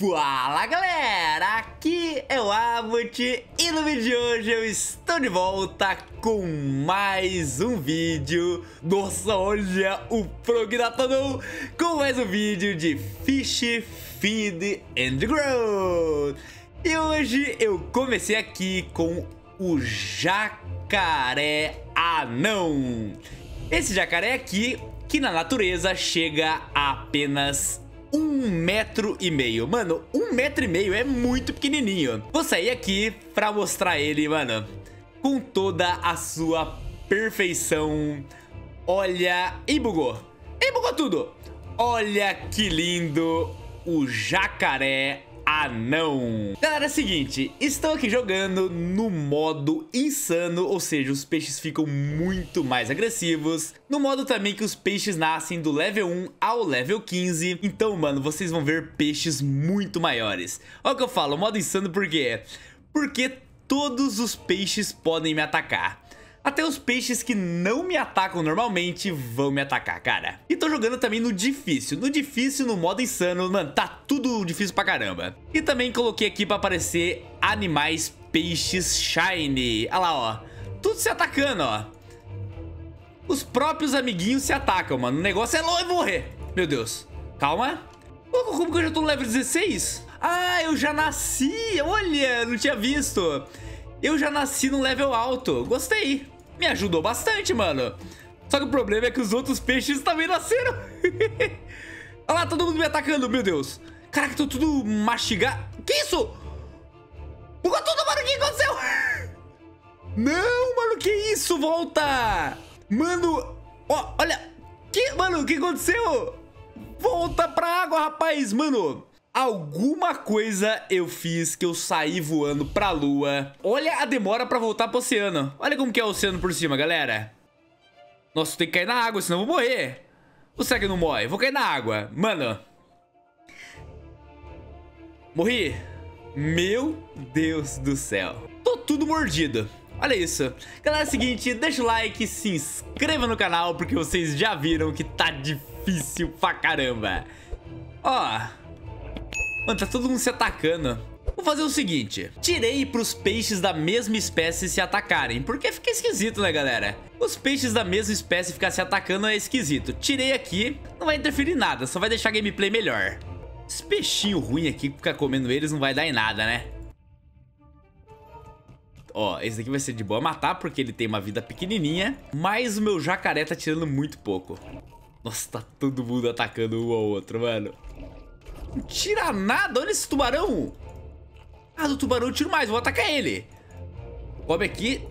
Fala galera, aqui é o Abbott e no vídeo de hoje eu estou de volta com mais um vídeo. Nossa, olha o Prognatadão com mais um vídeo de Fish, Feed and Grow. E hoje eu comecei aqui com o Jacaré Anão. Esse jacaré aqui que na natureza chega a apenas um metro e meio. Mano, um metro e meio é muito pequenininho. Vou sair aqui pra mostrar ele, mano, com toda a sua perfeição. Olha, e bugou. E bugou tudo. Olha que lindo o jacaré anão. Galera, é o seguinte, estou aqui jogando no modo insano, ou seja, os peixes ficam muito mais agressivos. No modo também que os peixes nascem do level 1 ao level 15. Então, mano, vocês vão ver peixes muito maiores. Olha o que eu falo, modo insano por quê? Porque todos os peixes podem me atacar. Até os peixes que não me atacam normalmente vão me atacar, cara. E tô jogando também no difícil. No difícil, no modo insano, mano, tá tudo difícil pra caramba. E também coloquei aqui pra aparecer animais peixes shiny. Olha lá, ó. Tudo se atacando, ó. Os próprios amiguinhos se atacam, mano. O negócio é longe morrer. Meu Deus. Calma. Como que eu já tô no level 16? Ah, eu já nasci. Olha, não tinha visto. Eu já nasci no level alto. Gostei. Me ajudou bastante, mano. Só que o problema é que os outros peixes também nasceram. Olha lá, todo mundo me atacando, meu Deus. Caraca, tô tudo mastigado. Que isso? Bugou tudo, mano. O que aconteceu? Não, mano, que isso? Volta. Mano, ó, olha. Que, mano, o que aconteceu? Volta pra água, rapaz. Mano, Alguma coisa eu fiz que eu saí voando pra lua. Olha a demora pra voltar pro oceano. Olha como que é o oceano por cima, galera. Nossa, tem que cair na água, senão eu vou morrer. Ou será que não morre? Vou cair na água. Mano. Morri. Meu Deus do céu. Tô tudo mordido. Olha isso. Galera, é o seguinte, deixa o like, se inscreva no canal, porque vocês já viram que tá difícil pra caramba. Ó... Mano, tá todo mundo se atacando. Vou fazer o seguinte, tirei pros peixes da mesma espécie se atacarem, porque fica esquisito, né, galera? Os peixes da mesma espécie ficar se atacando é esquisito. Tirei aqui, não vai interferir em nada, só vai deixar a gameplay melhor. Esse peixinho ruim aqui, ficar comendo eles não vai dar em nada, né? Ó, esse daqui vai ser de boa matar, porque ele tem uma vida pequenininha, mas o meu jacaré tá tirando muito pouco. Nossa, tá todo mundo atacando um ao outro, mano. Não tira nada. Olha esse tubarão. Ah, do tubarão eu tiro mais. Vou atacar ele. Come aqui.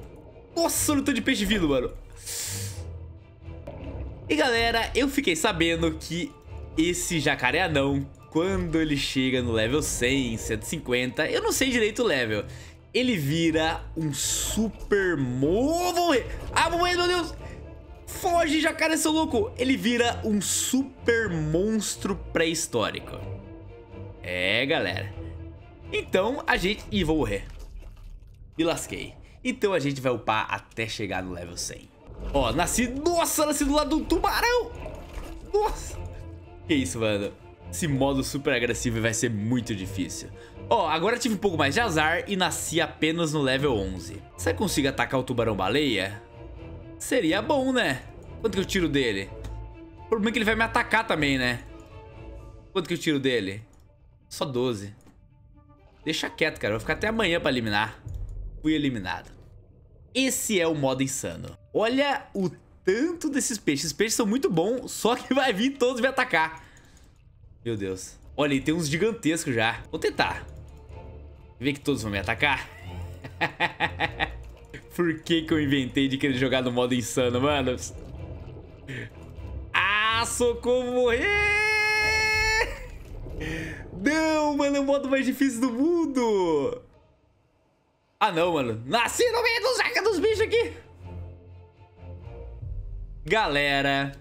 Nossa, olha o tanto de peixe vindo, mano. E galera, eu fiquei sabendo que esse jacaré anão, quando ele chega no level 100, 150, eu não sei direito o level, ele vira um super mo... Vou morrer. Ah, vou morrer, meu Deus. Foge, jacaré, seu louco. Ele vira um super monstro pré-histórico. É, galera. Então a gente... Ih, vou morrer. Me lasquei. Então a gente vai upar até chegar no level 100. Ó, nasci... Nossa, nasci do lado do tubarão. Nossa. Que isso, mano. Esse modo super agressivo vai ser muito difícil. Ó, agora tive um pouco mais de azar e nasci apenas no level 11. Será que eu consigo atacar o tubarão-baleia? Seria bom, né? Quanto que eu tiro dele? O problema é que ele vai me atacar também, né? Quanto que eu tiro dele? Só 12. Deixa quieto, cara. Vou ficar até amanhã pra eliminar. Fui eliminado. Esse é o modo insano. Olha o tanto desses peixes. Esses peixes são muito bons, só que vai vir todos me atacar. Meu Deus. Olha, e tem uns gigantescos já. Vou tentar. Ver que todos vão me atacar. Por que que eu inventei de querer jogar no modo insano, mano? Ah, socorro, morrer! Não, mano, é o modo mais difícil do mundo. Ah, não, mano. Nasci no meio dos zaga dos bichos aqui. Galera,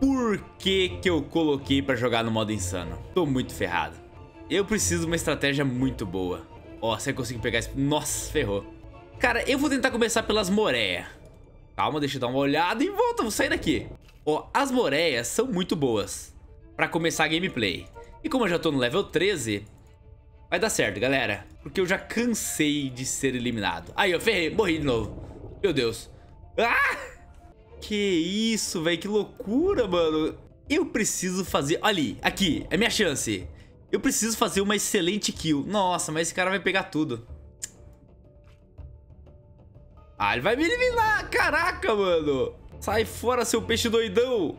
por que que eu coloquei pra jogar no modo insano? Tô muito ferrado. Eu preciso de uma estratégia muito boa. Ó, se eu conseguir pegar esse... Nossa, ferrou. Cara, eu vou tentar começar pelas moreias. Calma, deixa eu dar uma olhada e volta, vou sair daqui. Ó, as moreias são muito boas pra começar a gameplay. E como eu já tô no level 13, vai dar certo, galera. Porque eu já cansei de ser eliminado. Aí, eu ferrei, morri de novo. Meu Deus. Ah! Que isso, velho, que loucura, mano. Eu preciso fazer... Ali, aqui, é minha chance. Eu preciso fazer uma excelente kill. Nossa, mas esse cara vai pegar tudo. Ah, ele vai me eliminar. Caraca, mano. Sai fora, seu peixe doidão.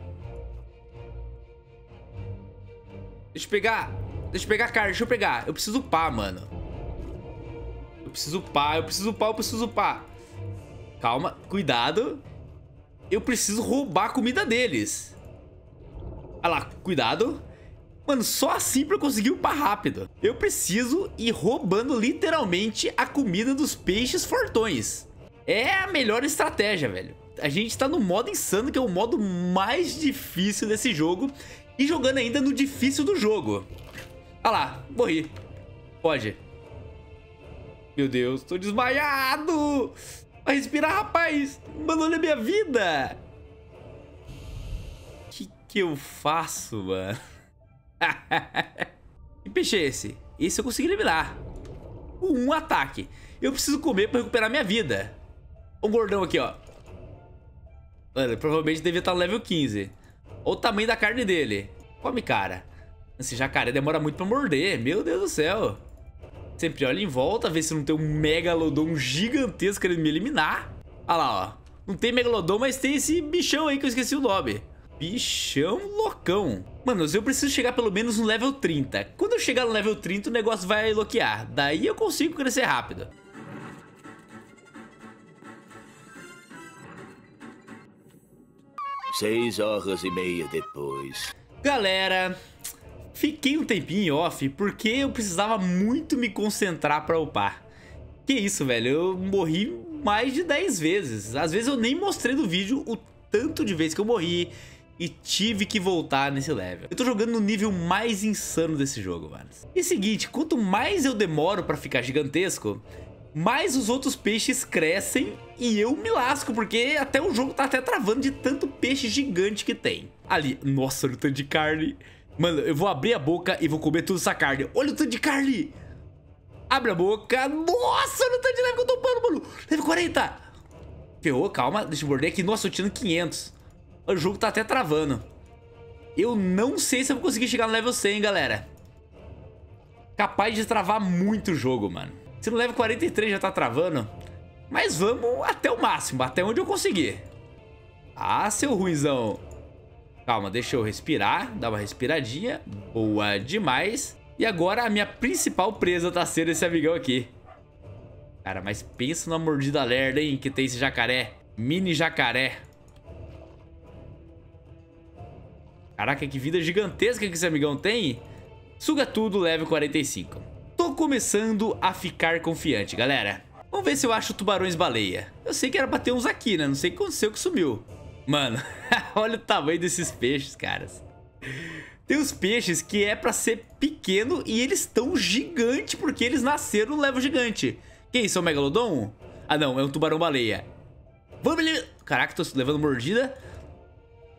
Deixa eu pegar. Deixa eu pegar a carne, deixa eu pegar. Eu preciso upar, mano. Eu preciso upar, eu preciso upar, eu preciso upar. Calma, cuidado. Eu preciso roubar a comida deles. Olha lá, cuidado. Mano, só assim pra eu conseguir upar rápido. Eu preciso ir roubando literalmente a comida dos peixes fortões. É a melhor estratégia, velho. A gente tá no modo insano, que é o modo mais difícil desse jogo. E jogando ainda no difícil do jogo. Olha lá, morri. Pode. Meu Deus, tô desmaiado. Vai respirar, rapaz. Mano, olha a minha vida. O que que eu faço, mano? que peixe é esse? Esse eu consegui eliminar. Um ataque. Eu preciso comer pra recuperar minha vida. Um gordão aqui, ó. Mano, provavelmente devia estar no level 15. Olha o tamanho da carne dele. Come, cara. Esse jacaré demora muito pra morder. Meu Deus do céu. Sempre olha em volta, vê se não tem um megalodon gigantesco querendo me eliminar. Olha lá, ó. Não tem megalodon, mas tem esse bichão aí que eu esqueci o nome. Bichão loucão. Mano, eu preciso chegar pelo menos no level 30. Quando eu chegar no level 30, o negócio vai bloquear. Daí eu consigo crescer rápido. Seis horas e meia depois. Galera, fiquei um tempinho off porque eu precisava muito me concentrar pra upar. Que isso, velho, eu morri mais de 10 vezes. Às vezes eu nem mostrei no vídeo o tanto de vezes que eu morri e tive que voltar nesse level. Eu tô jogando no nível mais insano desse jogo, mano. E seguinte, quanto mais eu demoro pra ficar gigantesco, mais os outros peixes crescem e eu me lasco, porque até o jogo tá até travando de tanto peixe gigante que tem. Ali, nossa, olha o tanto de carne. Mano, eu vou abrir a boca e vou comer toda essa carne. Olha o tanto de carne! Abre a boca. Nossa, olha o tanto de level que eu tô upando, mano. Level 40. Ferrou, calma, deixa eu morder aqui. Nossa, eu tirando 500. O jogo tá até travando. Eu não sei se eu vou conseguir chegar no level 100, galera. Capaz de travar muito o jogo, mano. Se no level 43 já tá travando. Mas vamos até o máximo, até onde eu conseguir. Ah, seu ruizão. Calma, deixa eu respirar, dar uma respiradinha. Boa demais. E agora a minha principal presa tá sendo esse amigão aqui. Cara, mas pensa numa mordida lerda, hein, que tem esse jacaré. Mini jacaré. Caraca, que vida gigantesca que esse amigão tem. Suga tudo, level 45. Começando a ficar confiante, galera. Vamos ver se eu acho tubarões-baleia. Eu sei que era pra ter uns aqui, né? Não sei o que aconteceu que sumiu. Mano, olha o tamanho desses peixes, caras. Tem os peixes que é pra ser pequeno e eles estão gigante porque eles nasceram no level gigante. Que isso, é um megalodon? Ah não, é um tubarão-baleia. Vamos... Caraca, tô levando mordida.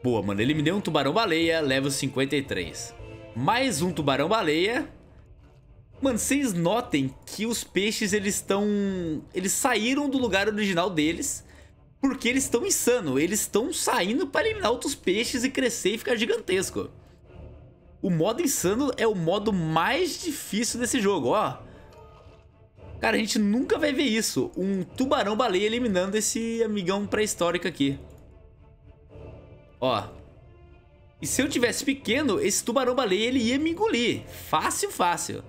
Boa, mano. Ele me deu um tubarão-baleia, level 53. Mais um tubarão-baleia. Mano, vocês notem que os peixes, eles estão... Eles saíram do lugar original deles. Porque eles estão insano. Eles estão saindo para eliminar outros peixes e crescer e ficar gigantesco. O modo insano é o modo mais difícil desse jogo, ó. Cara, a gente nunca vai ver isso. Um tubarão-baleia eliminando esse amigão pré-histórico aqui. Ó. E se eu tivesse pequeno, esse tubarão-baleia ele ia me engolir. Fácil, fácil.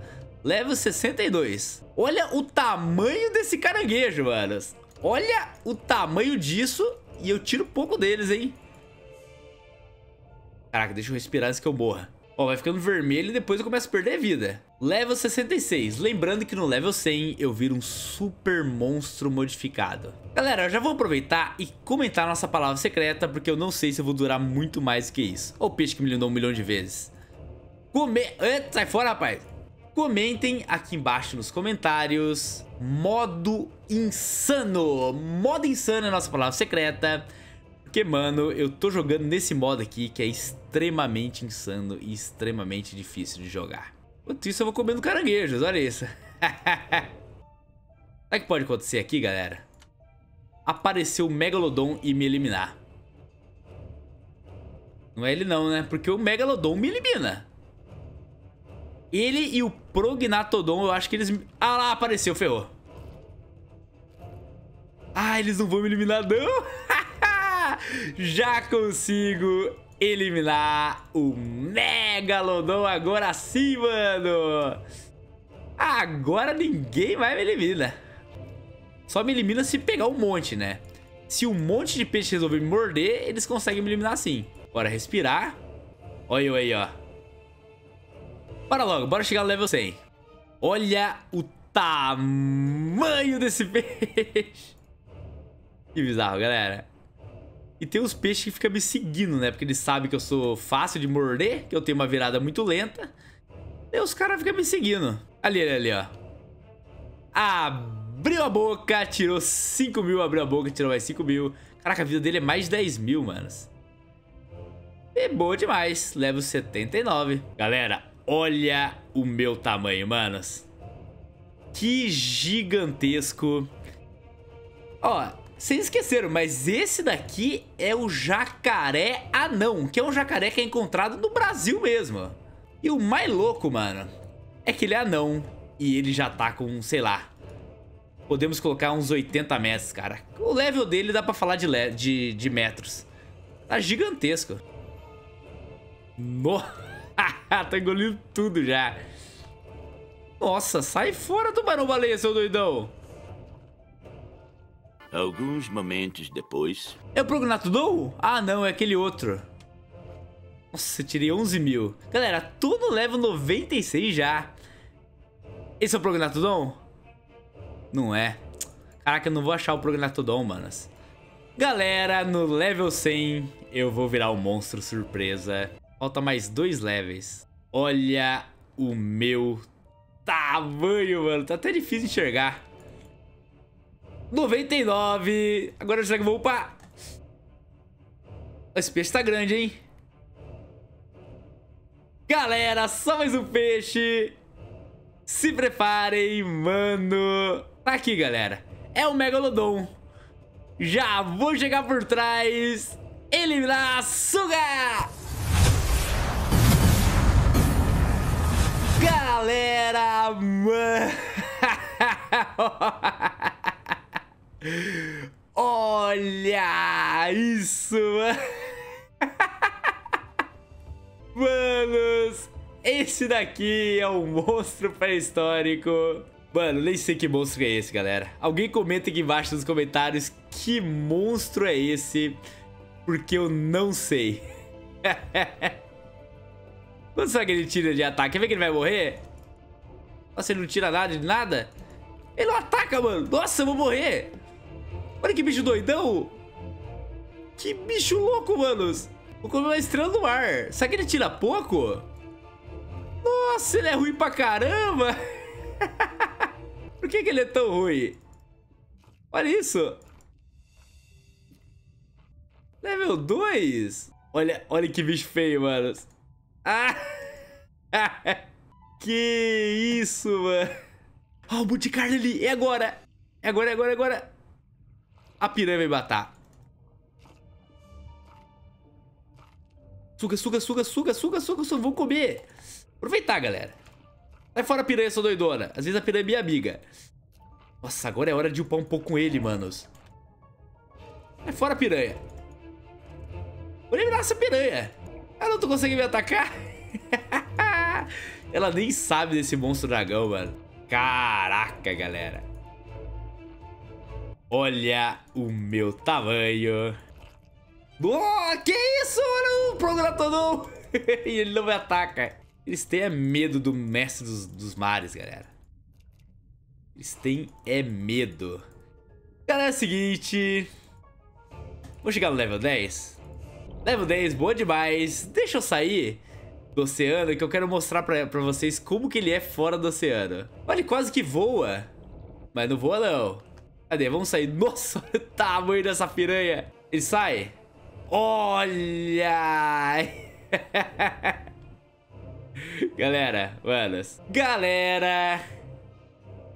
Level 62. Olha o tamanho desse caranguejo, mano. Olha o tamanho disso e eu tiro pouco deles, hein. Caraca, deixa eu respirar antes que eu morra. Ó, vai ficando vermelho e depois eu começo a perder vida. Level 66. Lembrando que no level 100 eu viro um super monstro modificado. Galera, eu já vou aproveitar e comentar nossa palavra secreta, porque eu não sei se eu vou durar muito mais que isso. Olha o peixe que me lindou um milhão de vezes. Come... Eita, sai fora, rapaz. Comentem aqui embaixo nos comentários. Modo insano. Modo insano é a nossa palavra secreta. Porque mano, eu tô jogando nesse modo aqui que é extremamente insano e extremamente difícil de jogar. Enquanto isso, eu vou comendo caranguejos, olha isso. Sabe o que pode acontecer aqui, galera? Aparecer o Megalodon e me eliminar. Não é ele não, né? Porque o Megalodon me elimina. Ele e o Prognatodon, eu acho que eles... Ah lá, apareceu, ferrou. Ah, eles não vão me eliminar, não? Já consigo eliminar o Megalodon agora sim, mano. Agora ninguém vai me eliminar. Só me elimina se pegar um monte, né? Se um monte de peixe resolver me morder, eles conseguem me eliminar sim. Bora respirar. Olha eu aí, ó. Bora logo, bora chegar no level 100. Olha o tamanho desse peixe. Que bizarro, galera. E tem os peixes que ficam me seguindo, né? Porque eles sabem que eu sou fácil de morder, que eu tenho uma virada muito lenta. E os caras ficam me seguindo. Ali, ali, ali, ó. Abriu a boca, tirou 5 mil, abriu a boca, tirou mais 5 mil. Caraca, a vida dele é mais de 10 mil, manos. E boa demais, level 79. Galera, olha o meu tamanho, manos. Que gigantesco. Ó, vocês esqueceram, mas esse daqui é o jacaré anão, que é um jacaré que é encontrado no Brasil mesmo. E o mais louco, mano, é que ele é anão e ele já tá com, sei lá, podemos colocar uns 80 metros, cara. O level dele dá pra falar de, de, de metros. Tá gigantesco. Nossa, tá engolindo tudo já. Nossa, sai fora, tubarão-baleia, seu doidão. Alguns momentos depois... É o Prognatodon? Ah, não, é aquele outro. Nossa, eu tirei 11 mil. Galera, tô no level 96 já. Esse é o Prognatodon? Não é. Caraca, eu não vou achar o Prognatodon, manas. Galera, no level 100 eu vou virar o um monstro surpresa. Falta mais dois levels. Olha o meu tamanho, mano. Tá até difícil enxergar. 99. Agora será que eu vou upar? Esse peixe tá grande, hein? Galera, só mais um peixe. Se preparem, mano. Tá aqui, galera. É o Megalodon. Já vou chegar por trás. Eliminar Suga! Galera, mano. Olha isso, mano. Manos, esse daqui é um monstro pré-histórico. Mano, nem sei que monstro é esse, galera. Alguém comenta aqui embaixo nos comentários que monstro é esse, porque eu não sei. Quanto será que ele tira de ataque? Quer ver que ele vai morrer? Nossa, ele não tira nada de nada? Ele não ataca, mano. Nossa, eu vou morrer. Olha que bicho doidão. Que bicho louco, manos. Vou comer uma estrela no ar. Será que ele tira pouco? Nossa, ele é ruim pra caramba. Por que, que ele é tão ruim? Olha isso. Level 2? Olha, olha que bicho feio, manos. Ah! que isso, mano. Ó, oh, o Monte Carlo ali. É agora. É agora, é agora, é agora. A piranha vai matar. Suga, suga, suga, suga, suga, suga, suga. Vamos comer. Aproveitar, galera. Sai fora a piranha, sua doidona. Às vezes a piranha é minha amiga. Nossa, agora é hora de upar um pouco com ele, manos. Sai fora a piranha. Vou eliminar essa piranha. Ela não consegue me atacar? Ela nem sabe desse monstro dragão, mano. Caraca, galera. Olha o meu tamanho. Oh, que isso, mano? Prognatodon. e ele não me ataca. Eles têm é medo do mestre dos, dos mares, galera. Eles têm é medo. Galera, é o seguinte. Vou chegar no level 10. Level 10, boa demais. Deixa eu sair do oceano que eu quero mostrar pra, pra vocês como que ele é fora do oceano. Olha, ele quase que voa. Mas não voa, não. Cadê? Vamos sair. Nossa, olha o tamanho dessa piranha. Ele sai. Olha! Galera, manos. Galera,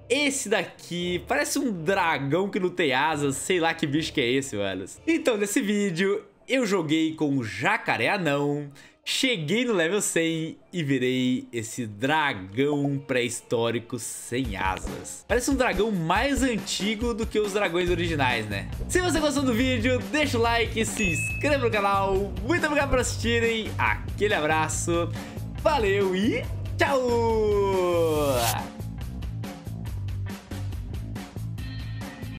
esse daqui parece um dragão que não tem asas, sei lá que bicho que é esse, manos. Então, nesse vídeo, eu joguei com o jacaré anão, cheguei no level 100 e virei esse dragão pré-histórico sem asas. Parece um dragão mais antigo do que os dragões originais, né? Se você gostou do vídeo, deixa o like, se inscreva no canal. Muito obrigado por assistirem, aquele abraço, valeu e tchau!